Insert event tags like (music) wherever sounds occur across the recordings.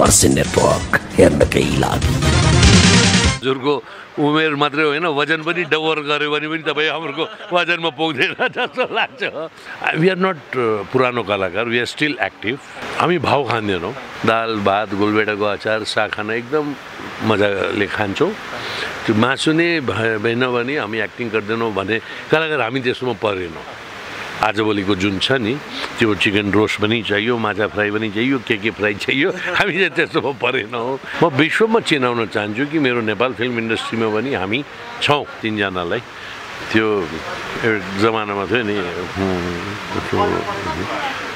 फर्सी नेटवर्क हेर्नकै लागि हजुरको उमेर मात्रै होइन वजन पनि डबर गऱ्यो भने पनि तपाईँ हाम्रो वजनमा पुग्दैन जस्तो लाग्छ। वी आर नट पुरानो कलाकार वी आर स्टिल एक्टिभ हामी भाउ खाँदैनौँ दाल भात गोलबेटाको अचार साग खाना एकदम मजाले खान्छौँ। त्यो मासु नै भएन भने हामी एक्टिङ गर्दैनौँ भने कलाकार हामी त्यसमा परेनौँ। आजभोलिको जुन छ नि त्यो चिकन रोस्ट पनि चाहियो माछा फ्राई पनि चाहियो के के फ्राई चाहियो हामी चाहिँ त्यस्तोमा परेनौँ म विश्वमा चिनाउन चाहन्छु कि मेरो नेपाल फिल्म इन्डस्ट्रीमा पनि हामी छौँ तिनजनालाई। त्यो जमानामा थियो नि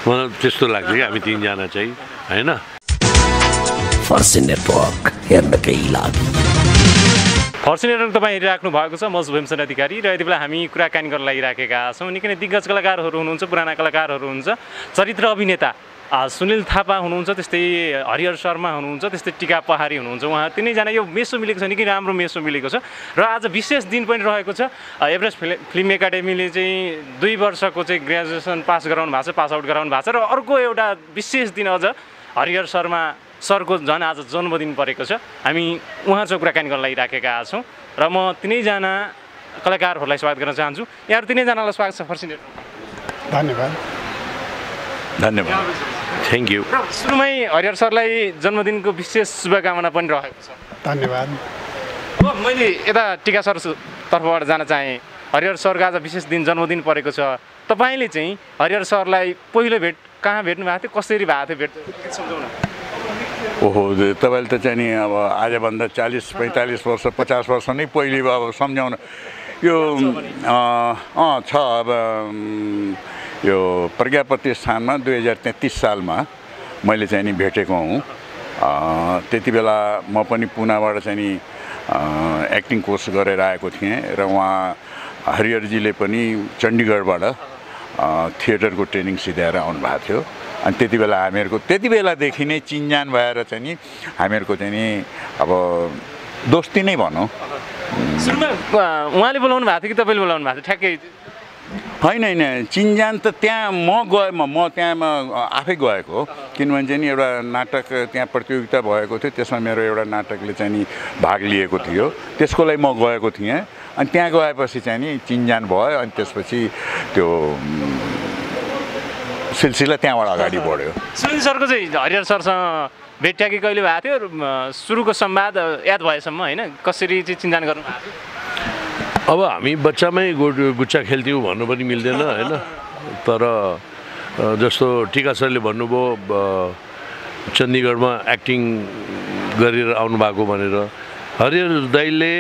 मलाई त्यस्तो लाग्छ कि हामी तिनजना चाहिँ होइन? नेटवर्क हेर्नकै फर्चुनेटर तपाईँ हेरिराख्नु भएको छ। म शुभेमसन अधिकारी र यति बेला हामी कुराकानी गर्न लागिराखेका छौँ। निकै नै दिग्गज कलाकारहरू हुनुहुन्छ पुराना कलाकारहरू हुनुहुन्छ। चरित्र अभिनेता सुनिल थापा हुनुहुन्छ त्यस्तै हरिहर शर्मा हुनुहुन्छ त्यस्तै टिका पहाडी हुनुहुन्छ। उहाँ तिनैजना यो मेसो मिलेको छ निकै राम्रो मेसो मिलेको छ। र आज विशेष दिन पनि रहेको छ। एभरेस्ट फिल्म फिल्म एकाडेमीले चाहिँ दुई वर्षको चाहिँ ग्रेजुएसन पास गराउनु भएको छ पास आउट गराउनु भएको छ। र अर्को एउटा विशेष दिन अझ हरिहर शर्मा सरको झन् आज जन्मदिन परेको छ। हामी उहाँसँग कुराकानी गर्न लागिराखेका छौँ र म तिनैजना कलाकारहरूलाई स्वागत गर्न चाहन्छु। यहाँहरू तिनैजनालाई स्वागत छ फर्सिनेट धन्यवाद। धन्यवाद। थ्याङ्क यू सुरुमै हरिहर सरलाई जन्मदिनको विशेष शुभकामना पनि रहेको छ। धन्यवाद। अब मैले यता टिका सर तर्फबाट जान चाहेँ। हरिहर सरको आज विशेष दिन जन्मदिन परेको छ। तपाईँले चाहिँ हरिहर सरलाई पहिलो भेट कहाँ भेट्नु भएको थियो? कसरी भएको थियो भेट? सम्झाउन ओहो तपाईँले त चाहिँ नि अब आजभन्दा चालिस पैँतालिस वर्ष पचास वर्ष नै पहिले अब सम्झाउन यो अँ छ अब यो प्रज्ञापति स्थानमा दुई हजार तेत्तिस सालमा मैले चाहिँ नि भेटेको हुँ। त्यति बेला म पनि पुनाबाट चाहिँ नि एक्टिङ कोर्स गरेर आएको थिएँ र उहाँ हरिहरजीले पनि चण्डीगढबाट थिएटरको ट्रेनिङ सिधाएर आउनुभएको थियो। अनि त्यति बेला हामीहरूको त्यति बेलादेखि नै चिनजान भएर चाहिँ नि हामीहरूको चाहिँ नि अब दोस्ती नै भनौँ। सुरुमा उहाँले बोलाउनु भएको थियो कि तपाईँले बोलाउनु भएको थियो? ठ्याक्कै। होइन होइन चिनजान त त्यहाँ म गएमा म त्यहाँ म आफै गएको हो। किनभने चाहिँ नि एउटा नाटक त्यहाँ प्रतियोगिता भएको थियो त्यसमा मेरो एउटा नाटकले चाहिँ नि भाग लिएको थियो। त्यसको लागि म गएको थिएँ। अनि त्यहाँ गएपछि चाहिँ नि चिनजान भयो अनि त्यसपछि त्यो सिलसिला त्यहाँबाट अगाडि (laughs) बढ्यो। सुनिल सरको चाहिँ हरिहर सरसँग भेट ट्याकी कहिले भएको थियो? सुरुको संवाद याद भएसम्म होइन? कसरी चाहिँ चिन्जान गर्नु भएको अब हामी बच्चामै गु गुच्चा खेल्थ्यौँ भन्नु पनि मिल्दैन होइन? तर जस्तो टिका सरले भन्नुभयो ब- चण्डीगढमा एक्टिङ गरेर आउनुभएको भनेर। हरिहर दाईले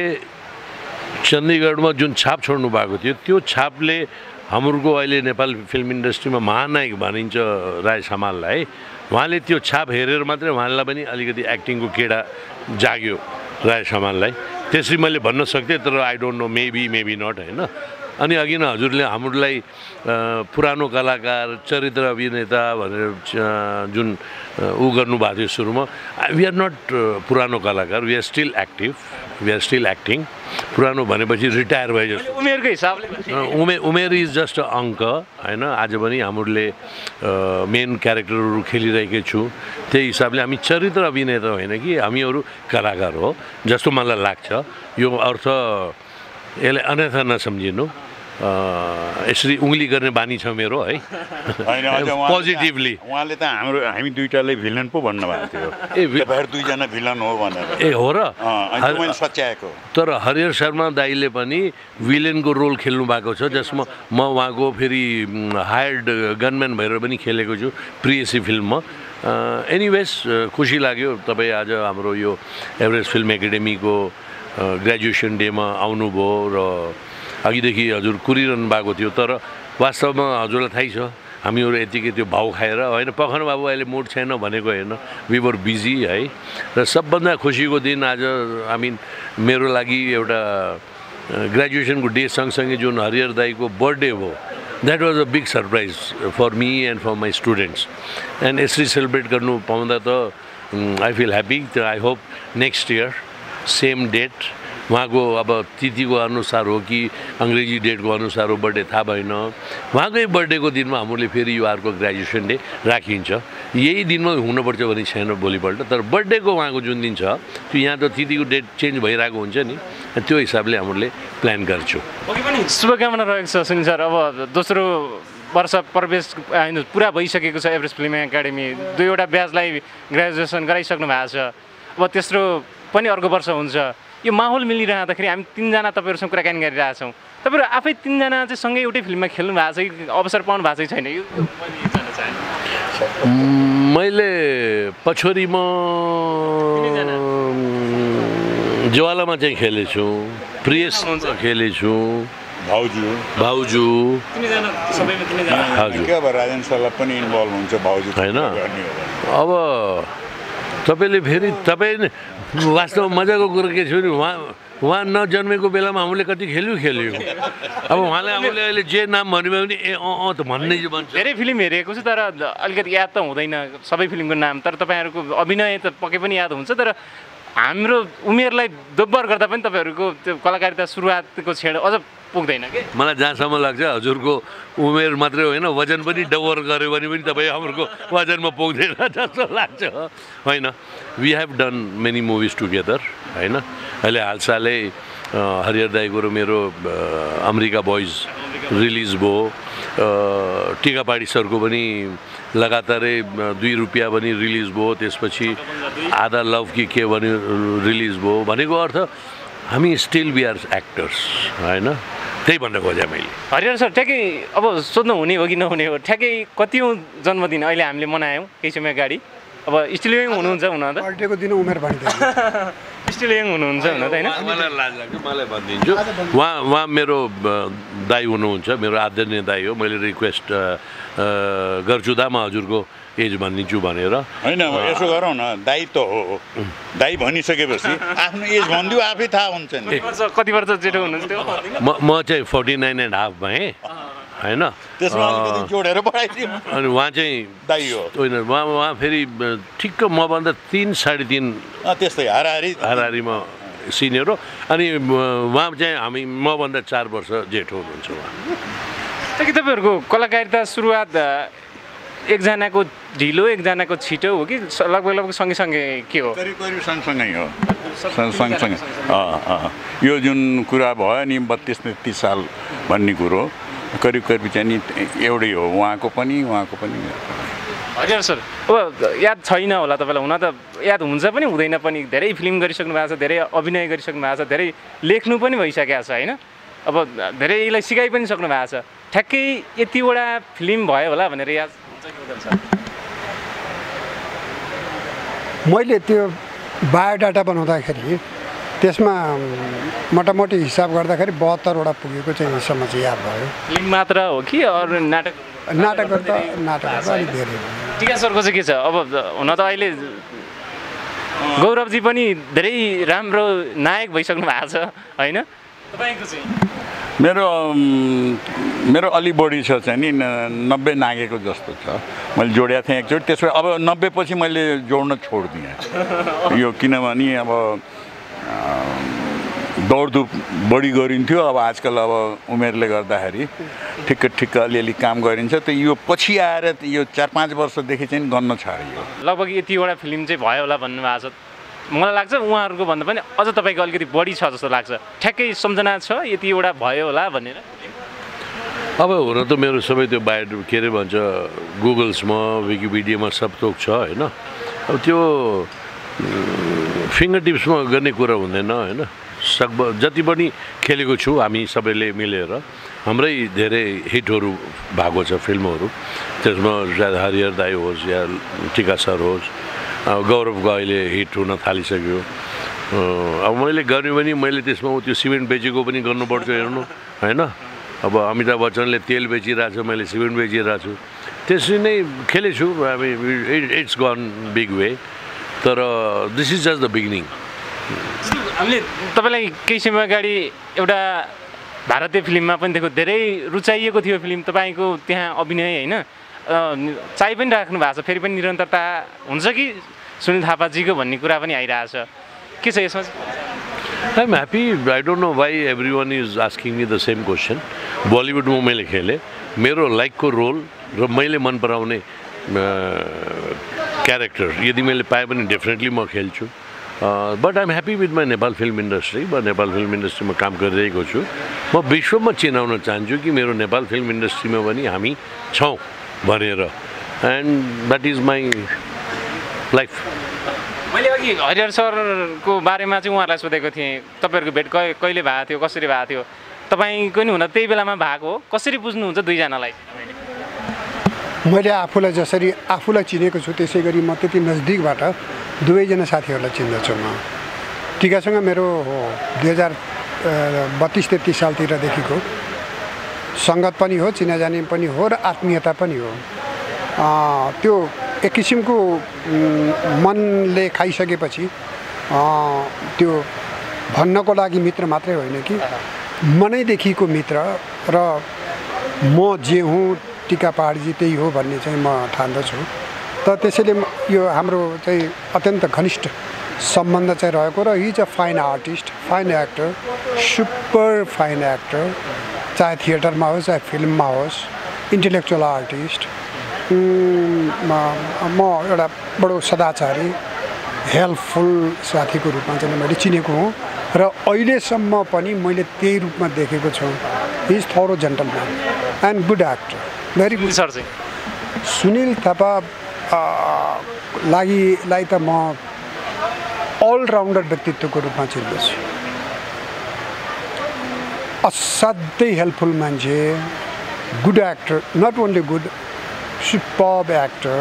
चण्डीगढमा जुन छाप छोड्नु भएको थियो त्यो छापले हाम्रो अहिले नेपाल फिल्म इन्डस्ट्रीमा महानायक भनिन्छ राय समाललाई। उहाँले त्यो छाप हेरेर मात्रै उहाँलाई पनि अलिकति एक्टिङको केडा जाग्यो राय समाललाई। त्यसरी मैले भन्न सक्थेँ तर I don't know maybe maybe not होइन। अनि अघि नै हजुरले हाम्रोलाई पुरानो कलाकार चरित्र अभिनेता भनेर जुन ऊ गर्नुभएको थियो सुरुमा वी आर नट पुरानो कलाकार we are still active we are still acting पुरानो भनेपछि रिटायर भए जस्तो। उमेरको हिसाबले उमेर उमेर इज जस्ट अ अङ्क होइन? आज पनि हाम्रोले मेन क्यारेक्टरहरू खेलिरहेकै छु। त्यही हिसाबले हामी चरित्र अभिनेता होइन कि हामीहरू कलाकार हो जस्तो मलाई लाग्छ। यो अर्थ यसलाई अन्यथा नसम्झिनु यसरी उङ्ली गर्ने बानी छ मेरो है। पोजिटिभली उहाँले त हाम्रो हामी दुइटालाई भिलन पो भन्नुभएको थियो। ए, तपाईँहरू दुईजना भिलन हो भनेर। ए हो र? सच्याएको। तर हरिहर शर्मा दाईले पनि विलेनको रोल खेल्नु भएको छ जसमा म उहाँको फेरि हायर्ड गनम्यान भएर पनि खेलेको छु प्रियसी फिल्ममा। एनिवेज खुसी लाग्यो तपाईँ आज हाम्रो यो एभरेस्ट फिल्म एकाडेमीको ग्रेजुएसन डेमा आउनुभयो र अघिदेखि हजुर कुरिरहनु भएको थियो तर वास्तवमा हजुरलाई थाहै छ। हामीहरू यतिकै त्यो भाउ खाएर होइन पखन बाबु अहिले मुड छैन भनेको होइन वर बिजी है। र सबभन्दा खुसीको दिन आज मिन मेरो लागि एउटा ग्रेजुएसनको डे सँगसँगै जुन हरिहर दाईको बर्थडे हो that was a big surprise for me and for my students and यसरी सेलिब्रेट गर्नु पाउँदा त I feel happy I hope next year same date उहाँको अब तिथिको अनुसार हो कि अङ्ग्रेजी डेटको अनुसार हो बर्थडे थाहा भएन। उहाँकै बर्थडेको दिनमा हामीले फेरि यो अर्को ग्रेजुएसन डे राखिन्छ। यही दिनमा हुनुपर्छ भन्ने छैन भोलिपल्ट तर बर्थडेको उहाँको जुन दिन छ त्यो यहाँ त तिथिको डेट चेन्ज भइरहेको हुन्छ नि त्यो हिसाबले हामीले प्लान गर्छौँ। शुभकामना रहेको छ सुनिल सर। अब दोस्रो वर्ष प्रवेश होइन पुरा भइसकेको छ एभरेस्ट फिल्म एकाडेमी। दुईवटा ब्याचलाई ग्रेजुएसन गराइसक्नु भएको छ। अब तेस्रो पनि अर्को वर्ष हुन्छ। यो माहौल मिलिरहँदाखेरि हामी तिनजना तपाईँहरूसँग कुराकानी गरिरहेछौँ। तपाईँहरू आफै तिनजना चाहिँ सँगै एउटै फिल्ममा खेल्नु भएको छ कि अवसर पाउनु भएको छैन? यो मैले जान्न चाहेँ मैले पछोरीमा ज्वालामा चाहिँ खेलेछु प्रियसमा खेलेछु। भाउजू। भाउजू। अब राजेन सरलाई पनि इन्भल्भ हुन्छ भाउजू होइन। अब तपाईँले फेरि तपाईँ नि वास्तवमा मजाको कुरो के छ भने उहाँ उहाँ नजन्मेको बेलामा हामीले कति खेल्यो खेल्यो। अब उहाँलाई हामीले अहिले जे नाम भन्नुभयो भने ए अँ अँ त भन्नै भन्छ धेरै फिल्म हेरेको छु तर अलिकति याद त हुँदैन सबै फिल्मको नाम। तर तपाईँहरूको अभिनय त पक्कै पनि याद हुन्छ। तर हाम्रो उमेरलाई दोब्बर गर्दा पनि तपाईँहरूको त्यो कलाकारिता सुरुवातको छेड अझ पुग्दैन कि? मलाई जहाँसम्म लाग्छ हजुरको उमेर मात्रै होइन वजन पनि डबर गऱ्यो भने पनि तपाईँ हाम्रो वजनमा पुग्दैन जस्तो लाग्छ। होइन we have done many movies together होइन? अहिले हालसालै हरिहर दाईको र मेरो अमेरिका बोइज रिलिज भयो। टिकापाडी सरको पनि लगातारै दुई रुपियाँ पनि रिलिज भयो। त्यसपछि आधा लभ कि के भने रिलिज भयो। भनेको अर्थ हामी स्टिल वी आर एक्टर्स होइन? त्यही भन्न खोजेँ मैले। हरिहर सर ठ्याक्कै अब सोध्नु हुने हो कि नहुने हो? ठ्याक्कै कतिौँ जन्मदिन अहिले हामीले मनायौँ केही समय अगाडि? अब स्टिल यङ हुनुहुन्छ हुन त। बर्थडेको दिन उमेर (laughs) स्टिल यङ हुनुहुन्छ हुन त होइन? मलाई लाज लाग्छ मलाई भनिदिन्छु। उहाँ उहाँ मेरो दाई हुनुहुन्छ मेरो आदरणीय दाई हो। मैले रिक्वेस्ट गर्छु दा म हजुरको। एज भनिदिन्छु भनेर। होइन यसो गरौँ न दाई त हो। दाई भनिसकेपछि आफ्नो एज भनिदियो आफै थाहा हुन्छ नि। कति वर्ष जेठो हुनुहुन्छ त्यो? म म चाहिँ फोर्टी नाइन एन्ड हाफ भएँ। होइन? जोडेर बढाइदिउँ अनि उहाँ चाहिँ दाई हो। होइन उहाँ उहाँ फेरि ठिक्क मभन्दा तिन साढे तिन अँ, त्यस्तै हाराहारी। हाराहारीमा सिनियर हो। अनि उहाँ चाहिँ हामी मभन्दा चार वर्ष जेठो हुनुहुन्छ उहाँ। कि तपाईँहरूको कलाकारिता सुरुवात एकजनाको ढिलो एकजनाको छिटो हो कि लगभग लगभग सँगैसँगै के हो? करिब करिब सँगसँगै हो। सँग- सँगसँगै। अँ अँ। यो जुन कुरा भयो नि बत्तिस तेत्तिस साल भन्ने कुरो करिब करिब चाहिँ नि एउटै हो। उहाँको पनि उहाँको पनि। हजुर सर। अब याद छैन होला तपाईँलाई हुन त याद हुन्छ पनि हुँदैन पनि। धेरै फिल्म गरिसक्नु भएको छ धेरै अभिनय गरिसक्नु भएको छ धेरै लेख्नु पनि भइसकेको छ होइन? अब धेरैलाई सिकाइ पनि सक्नु भएको छ। ठ्याक्कै यतिवटा फिल्म भयो होला भनेर याद हुन्छ कि हुँदैन सर? मैले त्यो बायोडाटा बनाउँदाखेरि त्यसमा मोटामोटी हिसाब गर्दाखेरि बहत्तरवटा पुगेको चाहिँ हिसाबमा चाहिँ याद भयो। फिल्म मात्र हो कि अरू नाटक? नाटकहरू त नाटकहरू अलिक धेरै टिका सरको चाहिँ के छ? अब हुन त अहिले गौरवजी पनि धेरै राम्रो नायक भइसक्नु भएको छ होइन? तपाईँको चाहिँ? मेरो मेरो अलि बढी छ चाहिँ नि नब्बे नागेको जस्तो छ। मैले जोडेको थिएँ एकचोटि त्यसपछि अब नब्बे पछि मैले जोड्न छोडिदिएँ। (laughs) यो किनभने अब दौडधुप बढी गरिन्थ्यो अब आजकल अब उमेरले गर्दाखेरि ठिक्क ठिक्क अलिअलि काम गरिन्छ। त यो पछि आएर यो चार पाँच वर्षदेखि चाहिँ गर्न छाडियो। लगभग यतिवटा फिल्म चाहिँ भयो होला भन्नुभएको छ। मलाई लाग्छ उहाँहरूको भन्दा पनि अझ तपाईँको अलिकति बढी छ जस्तो लाग्छ। ठ्याक्कै सम्झना छ यतिवटा भयो होला भनेर। अब हुन त मेरो सबै त्यो बायो के अरे भन्छ गुगल्समा विकिपिडियामा सब थोक छ होइन? अब त्यो फिङ्गर टिप्समा गर्ने कुरा हुँदैन होइन? सक्ब जति पनि खेलेको छु हामी सबैले मिलेर हाम्रै धेरै हिटहरू भएको छ फिल्महरू। त्यसमा सायद हरिहर दाई होस् या टिका सर होस् गौरवको अहिले हिट हुन थालिसक्यो। अब मैले गर्ने भने मैले त्यसमा त्यो सिमेन्ट बेचेको पनि गर्नुपर्छ हेर्नु होइन? अब अमिताभ बच्चनले तेल बेचिरहेको छ मैले सिमेन्ट बेचिरहेको छु त्यसरी नै खेलेछु। हामी इट्स गन बिग वे तर this is just the beginning हामीले तपाईँलाई केही समय अगाडि एउटा भारतीय फिल्ममा पनि देखो धेरै रुचाइएको थियो फिल्म। तपाईँको त्यहाँ अभिनय होइन? चाहि पनि राख्नु भएको छ फेरि पनि निरन्तरता हुन्छ कि? सुनिल थापाजीको भन्ने कुरा पनि आइरहेछ। के छ यसमा? चाहिँ? I'm happy. I don't know why everyone is asking me the same question. बलिउडमा मैले खेलेँ। मेरो लाइकको रोल र मैले मन पराउने क्यारेक्टर यदि मैले पाएँ भने डेफिनेटली म खेल्छु। But I'm happy with my Nepal film industry म नेपाल फिल्म इन्डस्ट्रीमा काम गरिरहेको छु। म विश्वमा चिनाउन चाहन्छु कि मेरो नेपाल फिल्म इन्डस्ट्रीमा पनि हामी छौँ भनेर। And that is my life मैले अघि हरिहर सरको बारेमा चाहिँ उहाँलाई सोधेको थिएँ। तपाईँहरूको भेट कहिले भएको थियो कसरी भएको थियो? तपाईँको नि हुन त्यही बेलामा भएको हो। कसरी बुझ्नुहुन्छ दुईजनालाई? मैले आफूलाई जसरी आफूलाई चिनेको छु त्यसै गरी म त्यति नजदिकबाट दुवैजना साथीहरूलाई चिन्दछु म। टिकासँग मेरो दुई हजार बत्तिस तेत्तिस सालतिरदेखिको। सङ्गत पनि हो चिनाजानी पनि हो र आत्मीयता पनि हो। त्यो एक किसिमको मनले खाइसकेपछि त्यो भन्नको लागि मित्र मात्रै होइन कि। मनैदेखिको मित्र र म जे हुँ टिका पहाडजी त्यही हो भन्ने चाहिँ म ठान्दछु। त त्यसैले यो हाम्रो चाहिँ अत्यन्त घनिष्ठ सम्बन्ध चाहिँ रहेको र हि चाहिँ fine artist fine actor super fine actor चाहे थिएटरमा होस् चाहे फिल्ममा होस् इन्टेलेक्चुअल आर्टिस्ट म एउटा बडो सदाचारी हेल्पफुल साथीको रूपमा चाहिँ मैले चिनेको हुँ। र अहिलेसम्म पनि मैले त्यही रूपमा देखेको छु। Is thorough gentleman and good actor very good sir चाहिँ सुनिल थापा लागिलाई त म अलराउन्डर व्यक्तित्वको रूपमा चिन्दछु। असाध्यै हेल्पफुल मान्छे good actor not only good super actor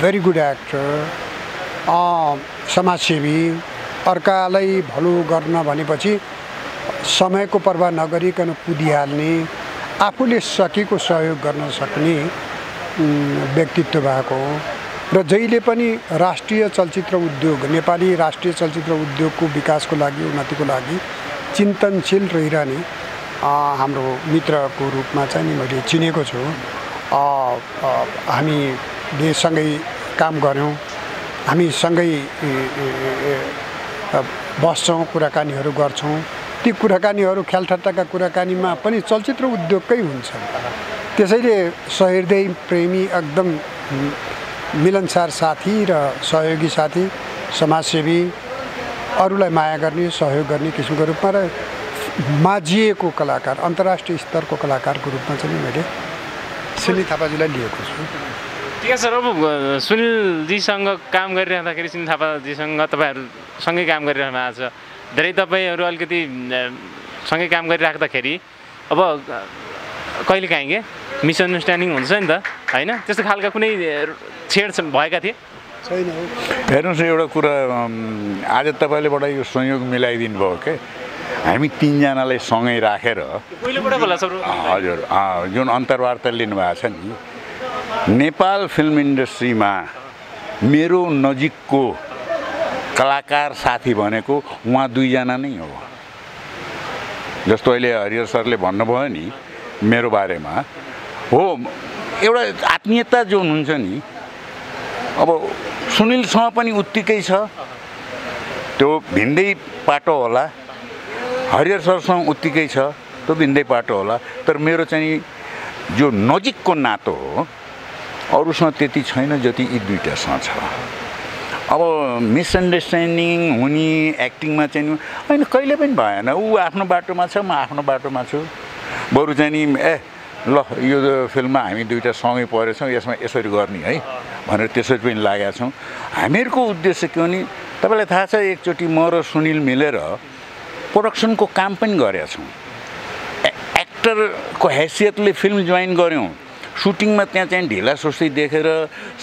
very good actor समाजसेवी अर्कालाई भलो गर्न भनेपछि समयको पर्वाह नगरिकन कुदिहाल्ने आफूले सकेको सहयोग गर्न सक्ने व्यक्तित्व भएको हो। र जहिले पनि राष्ट्रिय चलचित्र उद्योग नेपाली राष्ट्रिय चलचित्र उद्योगको विकासको लागि उन्नतिको लागि चिन्तनशील रहिरहने हाम्रो मित्रको रूपमा चाहिँ नि मैले चिनेको छु। हामीले सँगै काम गऱ्यौँ। हामी सँगै बस्छौँ कुराकानीहरू गर्छौँ। ती कुराकानीहरू ख्यालठट्टाका कुराकानीमा पनि चलचित्र उद्योगकै हुन्छन्। त्यसैले सहृदय प्रेमी एकदम मिलनसार साथी र सहयोगी साथी समाजसेवी अरूलाई माया गर्ने सहयोग गर्ने किसिमको रूपमा र माझिएको कलाकार अन्तर्राष्ट्रिय स्तरको कलाकारको रूपमा चाहिँ मैले सिली थापाजीलाई लिएको छु। ठिक छ सर अब सुनिलजीसँग काम गरिरहँदाखेरि सुनिल थापाजीसँग तपाईँहरू सँगै काम गरिरहनु भएको छ। धेरै तपाईँहरू अलिकति सँगै काम गरिराख्दाखेरि अब अ, कहिलेकाहीँ के मिसअन्डरस्ट्यान्डिङ हुन्छ नि त होइन? त्यस्तो खालका कुनै छेड भएका थिए? छैन हेर्नुहोस् एउटा कुरा आज तपाईँले बडा यो संयोग मिलाइदिनु भयो के? हामी तिनजनालाई सँगै राखेर पहिलोबाट होला सर। हजुर जुन अन्तर्वार्ता लिनुभएको छ नि नेपाल फिल्म इन्डस्ट्रीमा मेरो नजिकको कलाकार साथी भनेको उहाँ दुईजना नै हो। जस्तो अहिले हरिहर सरले भन्नुभयो नि मेरो बारेमा हो एउटा आत्मीयता जो हुनुहुन्छ नि अब सुनिलसँग पनि उत्तिकै छ। त्यो भिन्दै पाटो होला। हरिहर सरसँग उत्तिकै छ त्यो भिन्दै पाटो होला। तर मेरो चाहिँ जो नजिकको नातो हो। अरूसँग त्यति छैन जति यी दुइटासँग छ। अब मिसअन्डरस्ट्यान्डिङ हुने एक्टिङमा चाहिँ होइन कहिले पनि भएन। ऊ आफ्नो बाटोमा छ म आफ्नो बाटोमा छु। बरु चाहिँ नि ए ल यो फिल्ममा हामी दुइटा सँगै परेछौँ यसमा यसरी गर्ने है भनेर त्यसरी पनि लागेका छौँ। हामीहरूको उद्देश्य के हो नि तपाईँलाई थाहा छ एकचोटि म र सुनिल मिलेर प्रोडक्सनको काम पनि गरेका छौँ। एक्टरको हैसियतले फिल्म जोइन गऱ्यौँ सुटिङमा त्यहाँ चाहिँ ढिला सुस्ती देखेर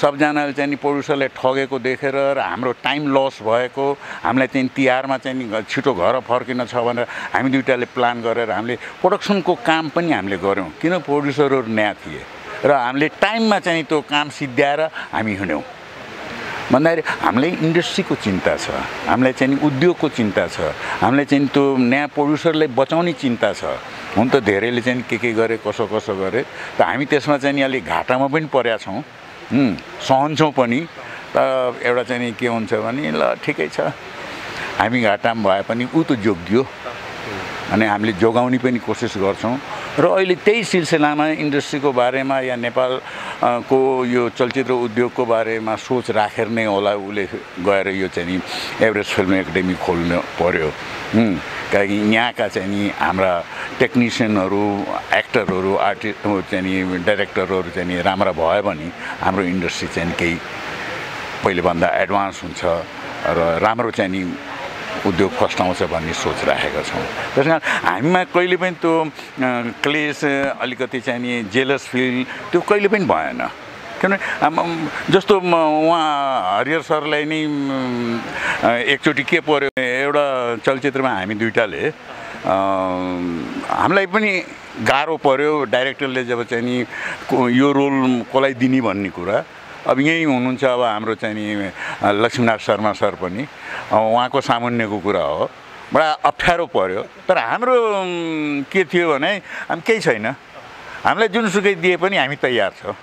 सबजनाले चाहिँ नि प्रड्युसरलाई ठगेको देखेर र हाम्रो टाइम लस भएको हामीलाई चाहिँ तिहारमा चाहिँ छिटो घर फर्किन छ भनेर हामी दुइटाले प्लान गरेर हामीले प्रोडक्सनको काम पनि हामीले गऱ्यौँ। किन प्रड्युसरहरू नयाँ थिए? र हामीले टाइममा चाहिँ त्यो काम सिद्ध्याएर हामी हिँड्यौँ। भन्दाखेरि हामीलाई इन्डस्ट्रीको चिन्ता छ हामीलाई चाहिँ उद्योगको चिन्ता छ हामीलाई चाहिँ त्यो नयाँ प्रड्युसरलाई बचाउने चिन्ता छ। हुन त धेरैले चाहिँ के के गरे कसो कसो गरे। त हामी त्यसमा चाहिँ नि अलिक घाटामा पनि परेका छौँ। सहन्छौँ पनि। त एउटा चाहिँ नि के हुन्छ भने ल ठिकै छ। हामी घाटामा भए पनि ऊ त जोगियो अनि हामीले जोगाउने पनि कोसिस गर्छौँ। र अहिले त्यही सिलसिलामा इन्डस्ट्रीको बारेमा या नेपाल अ, को यो चलचित्र उद्योगको बारेमा सोच राखेर नै होला उसले गएर यो चाहिँ नि एभरेज फिल्म एकाडेमी खोल्नु पर्यो। किनकि यहाँका चाहिँ नि हाम्रा टेक्निसियनहरू एक्टरहरू आर्टिस्ट चाहिँ नि डाइरेक्टरहरू चाहिँ नि राम्रा भयो भने हाम्रो इन्डस्ट्री चाहिँ केही पहिलेभन्दा एडभान्स हुन्छ र राम्रो चाहिँ नि उद्योग फस्टाउँछ भन्ने सोच राखेका छौँ। त्यस कारण हामीमा कहिले पनि त्यो क्लेस अलिकति चाहिँ नि जेलस फिल त्यो कहिले पनि भएन। किनभने जस्तो उहाँ हरिहर सरलाई नै एकचोटि के पर्यो एउटा चलचित्रमा हामी दुइटाले हामीलाई पनि गाह्रो पर्यो डाइरेक्टरले जब चाहिँ नि यो रोल कसलाई दिने भन्ने कुरा। अब यहीँ हुनुहुन्छ अब हाम्रो चाहिँ नि लक्ष्मीनाथ शर्मा सर पनि। उहाँको सामान्यको कुरा हो। बडा अप्ठ्यारो पर्यो। तर हाम्रो के थियो भने हामी केही छैन। हामीलाई जुनसुकै दिए पनि हामी तयार छौँ।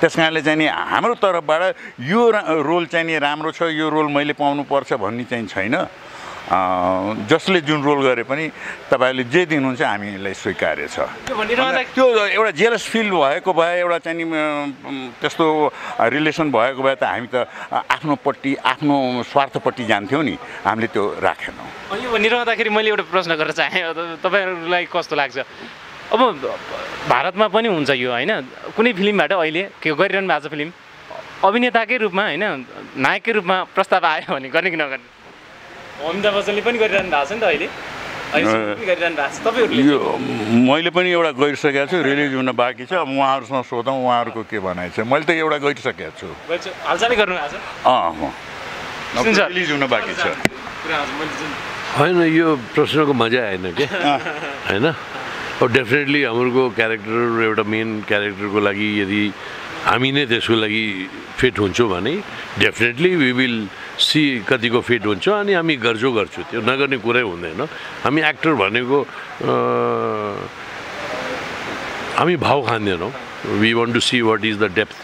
त्यस कारणले चाहिँ नि हाम्रो तर्फबाट यो रोल चाहिँ नि राम्रो छ यो रोल मैले पाउनुपर्छ भन्ने चाहिँ छैन। जसले जुन रोल गरे पनि तपाईँहरूले जे दिनुहुन्छ हामीलाई स्वीकार्य छ। त्यो एउटा जेलस फिल भएको भए एउटा चाहिँ त्यस्तो रिलेसन भएको भए त हामी त आफ्नोपट्टि आफ्नो स्वार्थपट्टि जान्थ्यौँ नि। हामीले त्यो राखेनौँ। यो भनिरहँदाखेरि मैले एउटा प्रश्न गर्न चाहेँ तपाईँहरूलाई कस्तो लाग्छ? अब भारतमा पनि हुन्छ यो होइन? कुनै फिल्मबाट अहिले के गरिरहनु भएको छ फिल्म? अभिनेताकै रूपमा होइन? नायककै रूपमा प्रस्ताव आयो भने गर्ने कि नगर्ने? अमिताभ बच्चनले पनि गरिरहनु भएको छ नि त अहिले? अहिलेसम्म पनि गरिरहनु भएको छ। तपाईँहरूले? यो मैले पनि एउटा गरिसकेको छु रिलिज हुन बाँकी छ। अब उहाँहरूसँग सोधौँ उहाँहरूको के भनाइ छ। मैले त एउटा गरिसकेको छु। रिलिज हुन बाँकी छ। कुरा आज मैले जुन होइन यो प्रश्नको मजा आएन के? होइन? अब डेफिनेटली हाम्रो क्यारेक्टर एउटा मेन क्यारेक्टरको लागि यदि हामी नै त्यसको लागि फिट हुन्छौँ भने डेफिनेटली वी विल सी कतिको फिट हुन्छ अनि हामी गर्छौँ गर्छु। त्यो नगर्ने कुरै हुँदैन। हामी एक्टर भनेको हामी भाउ खाँदैनौँ। We want to see what is the depth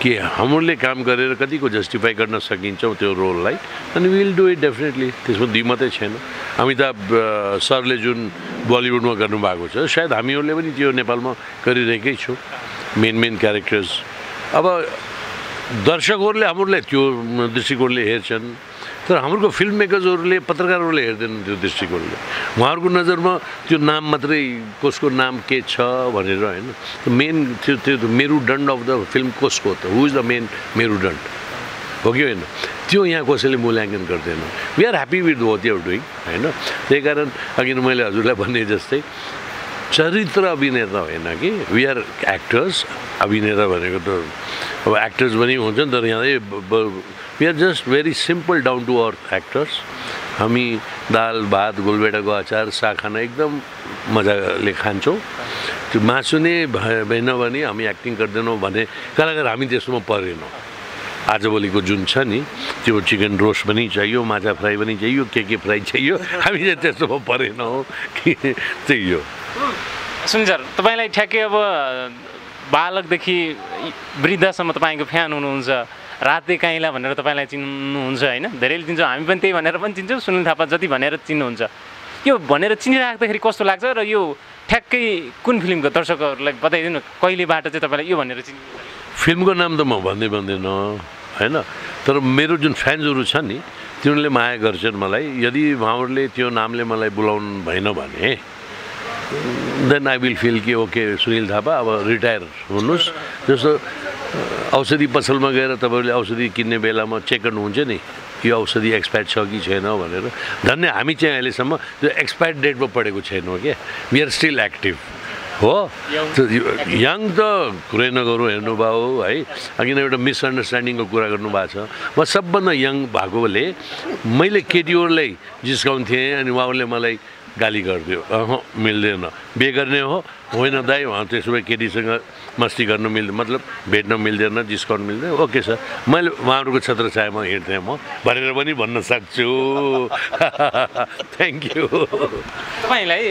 के हामीले काम गरेर कतिको जस्टिफाई गर्न सकिन्छौँ त्यो रोललाई अनि विल डु इट डेफिनेटली त्यसमा दुई मात्रै छैन। अमिताभ अ, सरले जुन बलिउडमा गर्नुभएको छ सायद हामीहरूले पनि त्यो नेपालमा गरिरहेकै छौँ। मेन मेन क्यारेक्टर्स अब दर्शकहरूले हाम्रोलाई त्यो दृष्टिकोणले हेर्छन् तर हाम्रो फिल्म मेकर्सहरूले पत्रकारहरूले हेर्दैनन् त्यो दृष्टिकोणले। उहाँहरूको नजरमा त्यो नाम मात्रै कसको नाम के छ भनेर होइन मेन त्यो त्यो मेरुदण्ड अफ द फिल्म कसको त? हु इज द मेन मेरुदण्ड हो कि होइन? त्यो यहाँ कसैले मूल्याङ्कन गर्दैन we are happy with what you're doing होइन? त्यही कारण अघि मैले हजुरलाई भने जस्तै चरित्र अभिनेता होइन कि? वी आर एक्टर्स अभिनेता भनेको त अब एक्टर्स पनि हुन्छ नि तर यहाँ we are just very simple down to earth actors हामी दाल भात गोलबेटाको अचार साग खाना एकदम मजाले खान्छौँ। त्यो मासु नै भए- भएन भने हामी एक्टिङ गर्दैनौँ भने कलाकार हामी त्यसमा परेनौँ। आजभोलिको जुन छ नि त्यो चिकन रोस्ट पनि चाहियो माछा फ्राई पनि चाहियो के के फ्राई चाहियो हामी चाहिँ त्यस्तोमा परेनौँ। कि (laughs) त्यही हो। सुन सर तपाईँलाई ठ्याक्कै अब बालकदेखि वृद्धसम्म तपाईँको फ्यान हुनुहुन्छ राते काइला भनेर तपाईँलाई चिन्नुहुन्छ होइन? धेरैले चिन्छौँ हामी पनि त्यही भनेर पनि चिन्छौँ सुनिल थापा जति भनेर चिन्नुहुन्छ। यो भनेर चिनिराख्दाखेरि कस्तो लाग्छ र यो ठ्याक्कै कुन फिल्मको दर्शकहरूलाई बताइदिनु कहिलेबाट चाहिँ तपाईँलाई यो भनेर चिन्नु? फिल्मको नाम त म भन्दै भन्दैन होइन? तर मेरो जुन फ्यान्सहरू छन् नि तिनीहरूले माया गर्छन् मलाई। यदि उहाँहरूले त्यो नामले मलाई बोलाउनु भएन भने देन आई विल फिल कि ओके सुनिल थापा अब रिटायर हुनुहोस् जस्तो औषधि पसलमा गएर तपाईँहरूले औषधि किन्ने बेलामा चेक गर्नुहुन्छ नि यो औषधि एक्सपायर छ कि छैन भनेर धन्य हामी चाहिँ अहिलेसम्म त्यो एक्सपायर डेटमा पढेको छैनौँ क्या वी आर स्टिल एक्टिभ हो यङ त कुरै नगरौँ हेर्नुभयो है किन एउटा मिसअन्डरस्ट्यान्डिङको कुरा गर्नुभएको छ म सबभन्दा यङ भएकोले मैले केटीहरूलाई जिस्काउँथेँ अनि उहाँहरूले मलाई गाली गरिदियो। अह मिल्दैन। बिहे गर्ने हो होइन दाइ त्यसो भए केटीसँग मस्ती गर्नु मिल्दैन मतलब भेट्न मिल्दैन जिस्काउनु मिल्दैन। Okay sir. मैले उहाँहरूको छत्र छायामा हिँड्थेँ म भनेर पनि भन्न सक्छु। (laughs) थ्याङ्क यू तपाईँलाई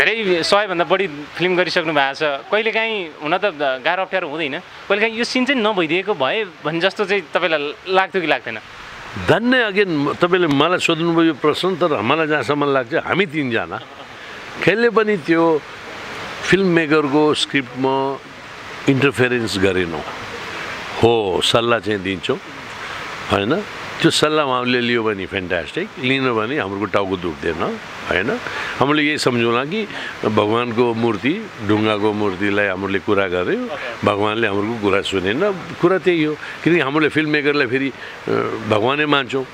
धेरै सयभन्दा बढी फिल्म गरिसक्नु भएको छ। कहिलेकाहीँ हुन त गाह्रो अप्ठ्यारो हुँदैन। कहिलेकाहीँ यो सिन चाहिँ नभइदिएको भए भने जस्तो चाहिँ तपाईँलाई लाग्थ्यो कि लाग्थेन? धन्य अगेन तपाईँले मलाई सोध्नुभयो यो प्रश्न तर मलाई जहाँसम्म लाग्छ हामी तिनजना कहिले पनि त्यो फिल्म मेकरको स्क्रिप्टमा इन्टरफेरेन्स गरेनौँ। हो सल्लाह चाहिँ दिन्छौँ होइन? त्यो सल्लाह उहाँले लियो भने फ्यान्टास्टिक लिन भने हाम्रो टाउको दुख्दैन होइन? हामीले यही सम्झौँला कि भगवान्को मूर्ति ढुङ्गाको मूर्तिलाई हामीले कुरा गऱ्यो भगवान्ले हाम्रो कुरा सुनेन। कुरा त्यही हो किनकि हामीले फिल्म मेकरलाई फेरि भगवानै मान्छौँ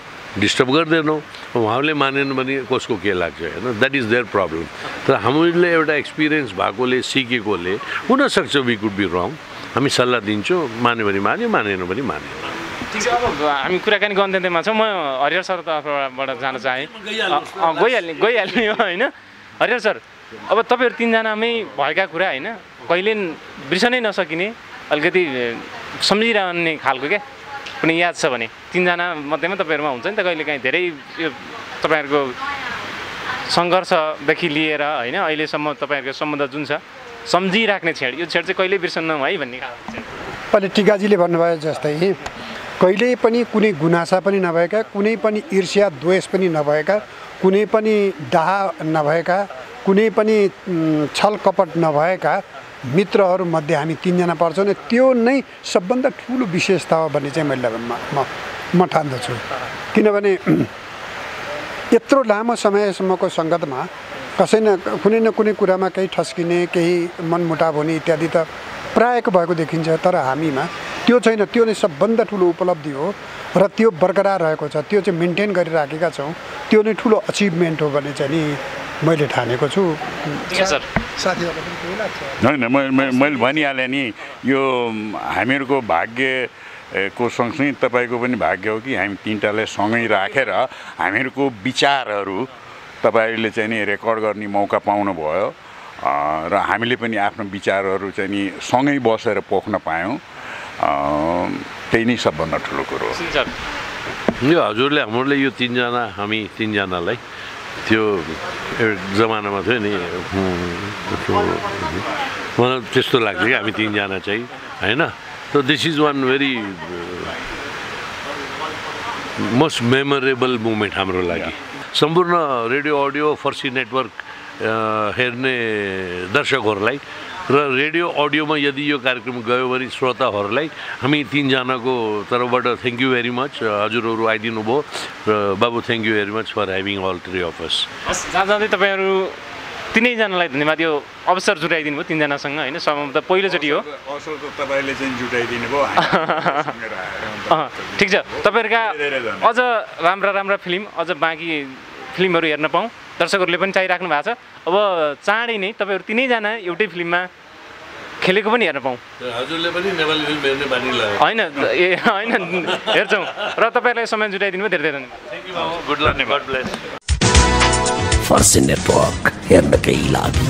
डिस्टर्ब गर्दैनौँ। उहाँहरूले मानेन भने कसको के लाग्छ होइन? द्याट इज देयर प्रब्लम तर हामीले एउटा एक्सपिरियन्स भएकोले सिकेकोले हुनसक्छ वी कुड बी रङ हामी सल्लाह दिन्छौँ मान्यो भने मान्यो मानेन भने मानेन अब हामी कुराकानी गन्तव्यमा छौँ। म हरिहर सर तर्फबाट जान चाहेँ। गइहाल्ने गइहाल्ने हो होइन? हरिहर सर अब तपाईँहरू तिनजनामै भएका कुरा होइन? कहिले बिर्सनै नसकिने अलिकति सम्झिरहने खालको क्या? कुनै याद छ भने। तिनजना मध्येमा तपाईँहरूमा हुन्छ नि त कहिले काहीँ धेरै यो तपाईँहरूको सङ्घर्षदेखि लिएर होइन? अहिलेसम्म तपाईँहरूको सम्बन्ध जुन छ सम्झिराख्ने छेड। यो छेड चाहिँ कहिले बिर्सन्नौँ है भन्ने खालको। अहिले टिकाजीले भन्नुभयो जस्तै कहिल्यै पनि कुनै गुनासा पनि नभएका कुनै पनि ईर्ष्या द्वेष पनि नभएका कुनै पनि डाहा नभएका कुनै पनि छल कपट नभएका मित्रहरूमध्ये हामी तिनजना पर्छौँ नि त्यो नै सबभन्दा ठुलो विशेषता हो भन्ने चाहिँ मैले म- म ठान्दछु। किनभने (clears throat) यत्रो लामो समयसम्मको सङ्गतमा कसै न कुनै न कुनै कुरामा केही ठस्किने केही मनमुटाव हुने इत्यादि त प्रायःको भएको देखिन्छ तर हामीमा त्यो छैन त्यो नै सबभन्दा ठुलो उपलब्धि हो र त्यो बरकरार रहेको छ। त्यो चाहिँ मेन्टेन गरिराखेका छौँ। त्यो नै ठुलो अचिभमेन्ट हो भन्ने चाहिँ नि मैले ठानेको छु। ठिक छ सर साथीहरूलाई पनि केही लाग्छ? होइन म- म- मैले भनिहालेँ नि यो हामीहरूको भाग्य को सँगसँगै तपाईँको पनि भाग्य हो कि हामी तिनवटालाई सँगै राखेर हामीहरूको विचारहरू तपाईँहरूले चाहिँ नि रेकर्ड गर्ने मौका पाउनुभयो। र हामीले पनि आफ्नो विचारहरू चाहिँ नि सँगै बसेर पोख्न पायौँ। त्यही नै सबभन्दा ठुलो कुरो यो हजुरले हाम्रोले यो तिनजना हामी तिनजनालाई। त्यो एउटा जमानामा थियो नि मलाई त्यस्तो लाग्छ कि हामी तिनजना चाहिँ होइन? त this is one very most memorable moment हाम्रो लागि। सम्पूर्ण रेडियो अडियो फर्सी नेटवर्क अ, हेर्ने दर्शकहरूलाई र रेडियो अडियोमा यदि यो कार्यक्रम गयो भने श्रोताहरूलाई हामी तिनजनाको तर्फबाट थ्याङ्क यू भेरी मच हजुरहरू आइदिनु भयो र बाबु thank you very much for having all three of us जहाँ जाँदै तपाईँहरू तिनैजनालाई धन्यवाद। यो अवसर जुटाइदिनु भयो तिनजनासँग होइन? सम्भवत पहिलोचोटि हो। असल त तपाईँले चाहिँ जुटाइदिनु भयो (laughs) अँ, ठिक छ। तपाईँहरूका। अझ राम्रा राम्रा फिल्म अझ बाँकी फिल्महरू हेर्न पाऊँ? दर्शकहरूले पनि चाहिराख्नु भएको छ। अब चाँडै नै तपाईँहरू तिनैजना एउटै फिल्ममा खेलेको पनि हेर्न पाऊँ। हजुरले पनि नेपाली फिल्म हेर्ने बानी लाग्यो। होइन ए होइन हेर्छौँ। र तपाईँहरूलाई समय जुटाइदिनु भयो धेरै धेरै धन्यवाद। Good luck God bless Fursi network हेर्नकै लागि